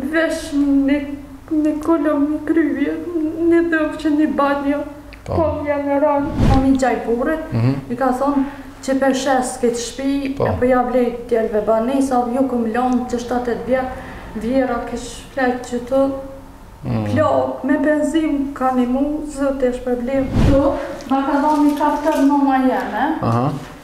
Veshni një një kolon një kryje një dëmë që një banjo po. po një në rëmë po një xha i burrit mm -hmm. i ka thonë që po e shes këtë shpi po. e po ja blej djelve banesa ju kom lonë qe shtatë tetë vjet vjehrra kish flejt qëtu mm. plot me benzin ka një muj Zoti e shpërbleftë ma ka dhonë një kaftor nona jeme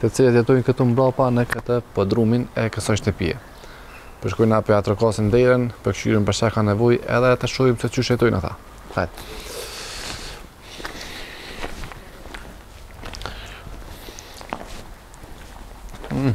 të cilët jetojnë këtu mbrapa në këtë podrumin e kësaj shtëpie. Po shkojmë, po ja trokasim derën, po kshyrim për çka ka nevojë, edhe të shohim se qysh jetojnë ata. Hajde. Mm.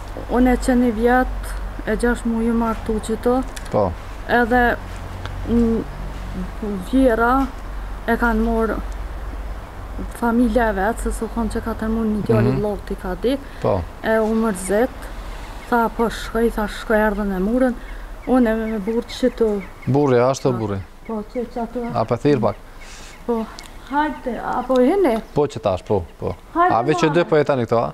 Une qe një vjet e gjashtë muaj jom martu qëtu Po Edhe vjehrrën e kanë marrë familja e vet, se s'u konë që ka tërmu një djali mm -hmm. loti ka di, po. e u mërzit, tha po shkoj, tha shkoj erdhën e murën, unë e me burrë qëtu... Burri, ja, ashtë te burri. Po, që që atë... A po e thirr pak? Po, hajde, a po hini? Po qetash, po, po. Hajde, a veç ju dy po jetoni këtu, a?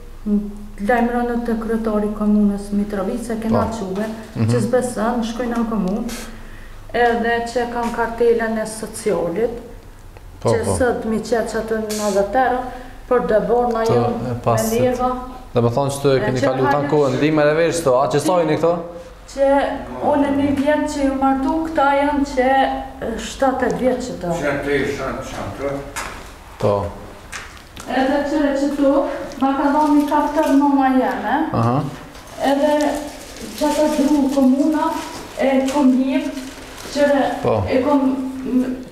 Lajmëron atë kryetari komunës Mitrovica, kena po. quve, mhm. që s'besun, shkojnë në komunë, edhe që kam kartelën e socialit, po, që po. sëtë mi qetë që atë në dhe tërë, për dhe borë në ju me nirëva. Domethënë që e këni kalu një kohë, një dimër të vështirë, a që sojë këtu? Që unë e një vjet që jom martu, këta janë qe 7 vjet qëtu. Që janë të i shanë, që janë të. Po. Edhe kqyre qëtu, ma ka dhonë një kaftor nona jeme, edhe qëta dru komuna e kom hirë, kqyre e kom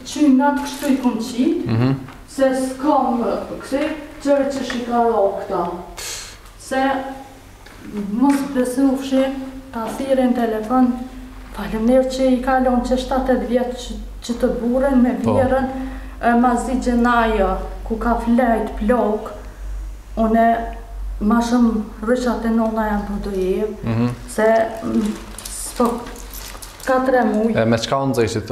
qy natë kështu i kom qit, se s'kom kësi, kqyre shiko këta, se... Mos besofshi ta thirrin n'telefon faleminderit që i ka lon qe shtatë tetë vjet qëtu burrin me vjehrrën e ma zi gjenaja ku ka flejt plak une ma shum rrisha te nona jem po do i ik se sot ka tre muj e me çka u nxeshit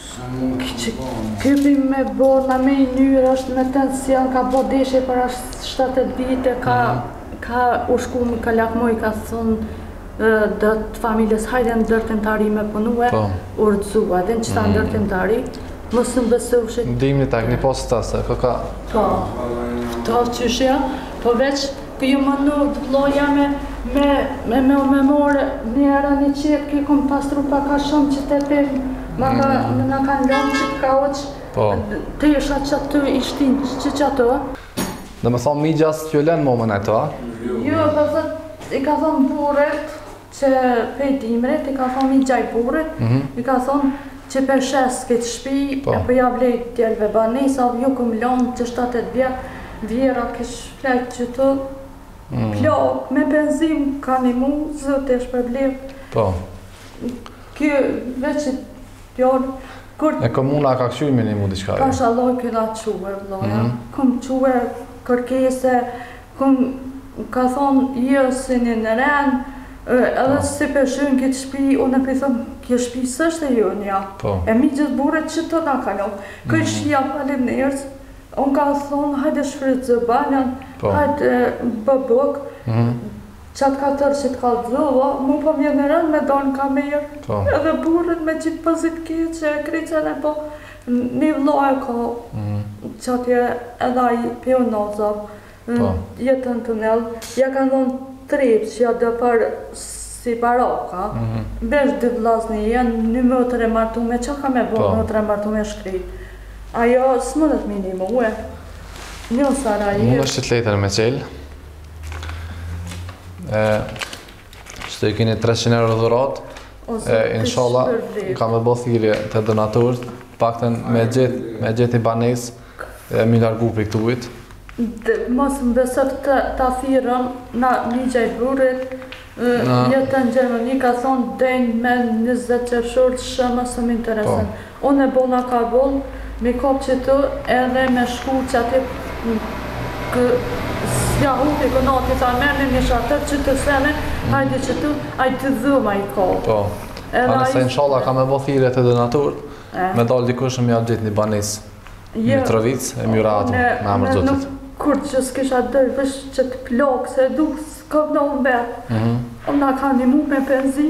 Ky bim me bo në me i nyrë është me tension, ka bo deshe para shtatë tetë vite, ka u shku mi ka lakmoj, ka thonë dhe të familjes hajde në ndërtimtari me punu e po. urdzu, a din qëta në ndërtimtari, mos më besofshit. Dim një tak, një posë të asë, ka ka. Po, këto qyshja, po veç, Te një vllau me me me me me morë me qera një qep ki kom pastru po ka shumë qen te ai m'ka mm. na kanë lënë që ka uç po ti je shat çat të ishtin që çat të do m'ka thon mixha që lën momën ato jo po thot i ka thon burrit Qe prej dimrit i ka thonë mixha i burrit i ka thonë që pe shes ket shpi e po ja blej djemve banesa edhe ju kom lanë qe shtatë tetë vjet vjera kish flejt qet plak me penzi m'ka nimu zoti e shperbleftë kjo veq djali kur e komuna ka kqyr me nimu diqka jo ka shaloj kto na çu vllau kom çu kërkesë. M'ka thon jo s'jeni në ren e edhe si pe shoh kit shpi une pi thom kjo shpi sësht e jonja e mixhës burrit që tu na kalo kojshia falimnerës m'ka thon hajde shfrytzo banjon hajt bo buk qat katër që të ka dhova mu po mjen në ren me dal ka mir edhe burri me qit pozit keqe krejt e po Një vëlla e ka, qatje edhe ai punon, po. jeton tunel, ja kanë dhënë Trepça do far si baraka, mhm. veç dy vllazni, janë një motër e martume, që ka me bërë po. motër e martume shkretë? Ajo s'mundet me nimu, një sara i... Më në shqit letër me qelë, Kështu i keni 300 euro dhuratë. E inshallah kam me bë thirrje te donatorët, të paktën me gjet me gjet ni banesë e mi largu prej këtujt. Dhe mos më beso këtë ta thirrëm na mixha i burrit një të në Gjermani ka thonë deri me njëzet qershor ma shumë s'më intereson. Unë e bona ka boll me kap qeta edhe me shku qatje ku s'ja hupi kanati ta merrni një shatër qeto sene hajde qe të aj ty dhëma i ka Po edhe ai se inshallah ka me bo thirrje te donatorët me dal dikush e me ja gjet një banes në mitrovicë e me jetu aty me emër të zotit kurrë gjë skisha dal veq qet plak se e du si babën e vet unë na ka nimu me penzi.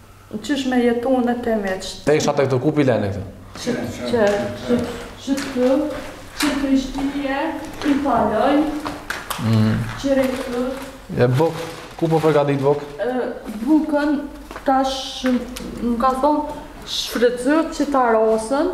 Qysh me jetu në te miq. Te isha te këtu ku po fleni këtu. Qe qe qe qe këtu qe këtu kojshije i faloj qe re këtu. E buk ku po përgatitni buk. Bukën tash më ka thon shfrytëzo qet terrasën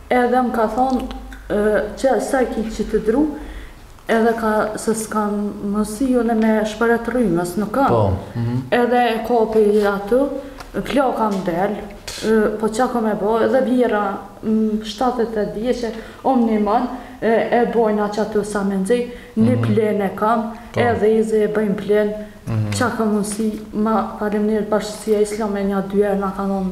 Edhe më ka thonë qe sa e ki qit dru edhe ka se ska mundësi une me shpërtë rrymës nuk ka Po, mhm. edhe e kapi aty qaq ka me dalë e, po qa ka me bo edhe vjehrra mm, 78 vjeçe ajo më nimon e, e bojna qaty sa me nxi një mhm. plen e kam Po. e dhezi e bojna plen Mhm. qa ka mundësi ma faleminderit bashkësia islame nja dy herë na ka dhonë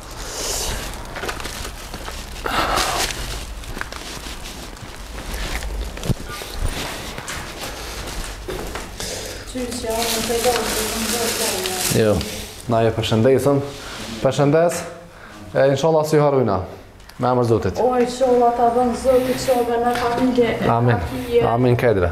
Jo, na e përshëndesim. Përshëndes. E inshallah s'i harrojna. Me amër Zotit. O inshallah ta dhën Zoti shnet në familje. Amin. Amin kedra.